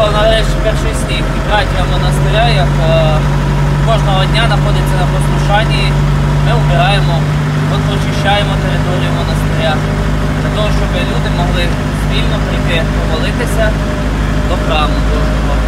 випав перший сніг. Братія монастиря, як е, кожного дня знаходиться на послушанні, ми вбираємо, очищаємо територію монастиря для того, щоб люди могли спільно прийти помолитися до храму Божого.